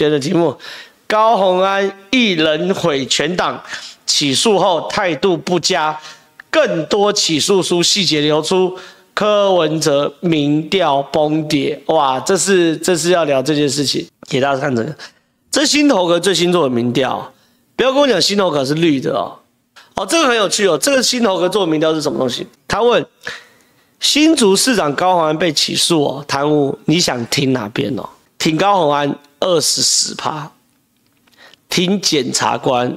今天的题目：高鸿安一人毁全党，起诉后态度不佳，更多起诉书细节流出，柯文哲民调崩跌。哇，这是这是要聊这件事情，给大家看这个，这新头壳最新做的民调，不要跟我讲新头壳是绿的哦。哦，这个很有趣哦，这个新头壳做的民调是什么东西？他问。新竹市长高虹安被起诉哦，贪污，你想听哪边哦？挺高虹安二十四趴，听检察官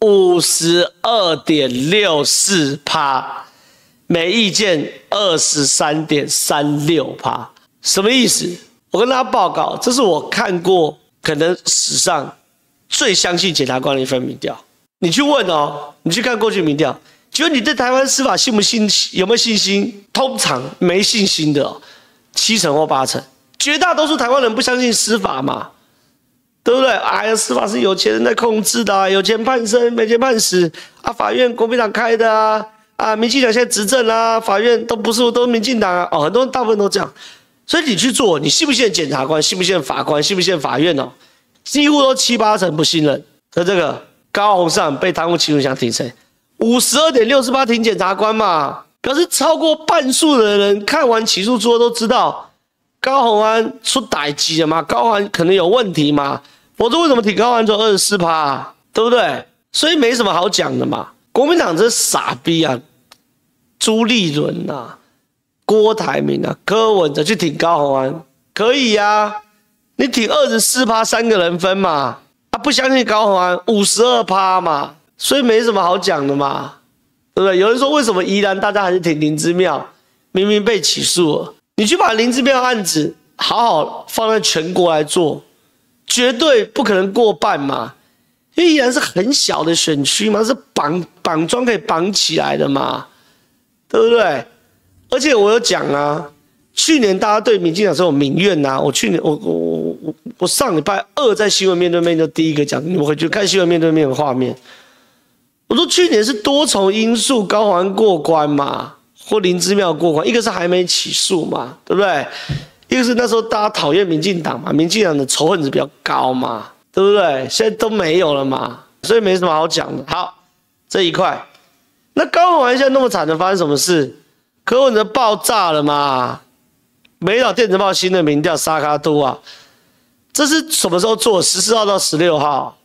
五十二点六四趴，没意见二十三点三六趴，什么意思？我跟大家报告，这是我看过可能史上最相信检察官的一份民调。你去问哦，你去看过去民调。觉得你对台湾司法信不信？有没有信心？通常没信心的，七成或八成。绝大多数台湾人不相信司法嘛，对不对？哎呀，司法是有钱人在控制的，有钱判生，没钱判死啊！法院国民党开的啊，啊，民进党现在执政啦，法院都不是都民进党啊。哦，很多人大部分都这样。所以你去做，你信不信检察官？信不信法官？信不信法院哦？几乎都七八成不信任。那这个高鸿上被贪污起诉，想挺谁？五十二点六十八庭检察官嘛，可是超过半数的人看完起诉书都知道高鸿安出歹机了嘛，高鸿安可能有问题嘛，否则为什么挺高鸿安做二十四趴，对不对？所以没什么好讲的嘛。国民党这傻逼啊，朱立伦呐，郭台铭啊，柯文哲去挺高鸿安可以呀，你挺二十四趴三个人分嘛，他不相信高鸿安五十二趴嘛。所以没什么好讲的嘛，对不对？有人说为什么宜兰大家还是挺林之妙，明明被起诉了，你去把林志妙案子好好放在全国来做，绝对不可能过半嘛，因为依然是很小的选区嘛，是绑绑桩可以绑起来的嘛，对不对？而且我有讲啊，去年大家对民进党是有民怨呐，我去年我我我我上礼拜二在新闻面对面就第一个讲，你们回去看新闻面对面的画面。我说去年是多重因素，高环过关嘛，或林之妙过关，一个是还没起诉嘛，对不对？一个是那时候大家讨厌民进党嘛，民进党的仇恨值比较高嘛，对不对？现在都没有了嘛，所以没什么好讲的。好，这一块，那高环现在那么惨的，发生什么事？柯文哲爆炸了嘛？美岛电子报新的民调沙卡都啊，这是什么时候做？十四号到十六号。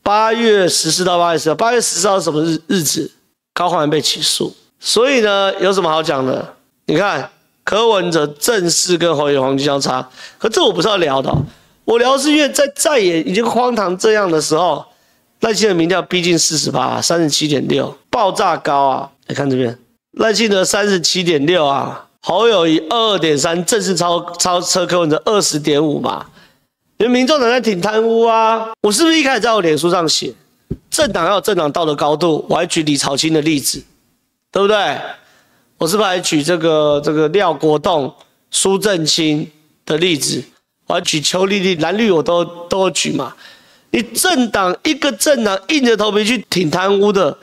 八月十四到八月十号，八月十四号什么日日子？高焕被起诉，所以呢，有什么好讲的？你看柯文哲正式跟侯友黄金相差，可这我不是要聊的，我聊是因为在在也已经荒唐这样的时候，赖清德民调逼近四十八，三十七点六，爆炸高啊！你看这边，赖清德三十七点六啊，侯友谊二二点三，正式超超车柯文哲二十点五嘛。因为民众党在挺贪污啊，我是不是一开始在我脸书上写，政党要有政党道德高度，我还举李朝清的例子，对不对？我是不是还举这个这个廖国栋、苏正清的例子？我还举邱丽丽、蓝绿我都都举嘛。你政党一个政党硬着头皮去挺贪污的，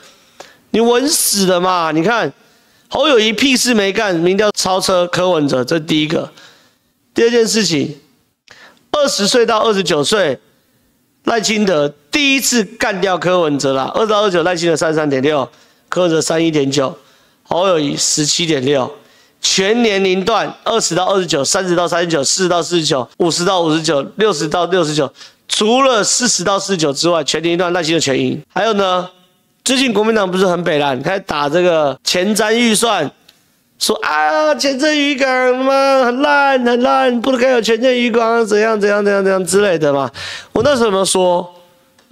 你稳死了嘛？你看侯友谊屁事没干，民调超车柯文哲，这第一个。第二件事情。二十岁到二十九岁，赖清德第一次干掉柯文哲了。二到二九，赖清德三十三点六，柯文哲三一点九，侯友谊十七点六。全年龄段，二十到二十九，三十到三十九，四十到四十九，五十到五十九，六十到六十九，除了四十到四十九之外，全年龄段耐心的全赢。还有呢，最近国民党不是很北蓝，开始打这个前瞻预算。说啊，前镇渔港嘛很烂很烂，不该有前镇渔港，怎样怎样怎样怎样之类的嘛。我那时候怎么说？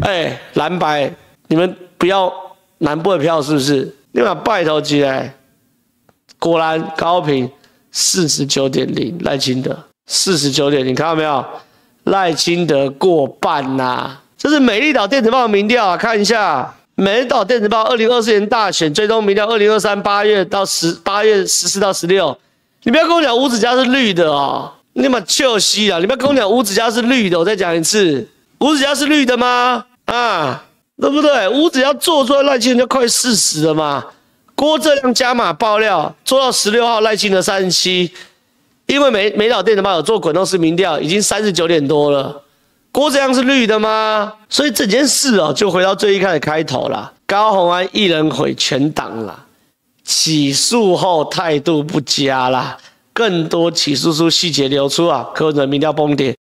哎，蓝白，你们不要南部的票是不是？你把拜头起来。果然高频四十九点零，赖清德四十九点零，看到没有？赖清德过半呐，这是美丽岛电子报的民调啊，看一下。美岛电子报二零二四年大选最终民调，二零二三八月到十八月十四到十六，你不要跟我讲五指家是绿的哦，你妈臭西啊！你不要跟我讲五指家是绿的，我再讲一次，五指家是绿的吗？啊，对不对？屋子要做出来，赖清德就快四十了嘛？郭正亮加码爆料，做到十六号，赖清德三十七，因为美美岛电的网有做滚动式民调，已经三十九点多了。郭正亮是绿的吗？所以这件事哦，就回到最一开始开头了。高红安一人毁全党了，起诉后态度不佳啦，更多起诉书细节流出啊，可能民调崩跌。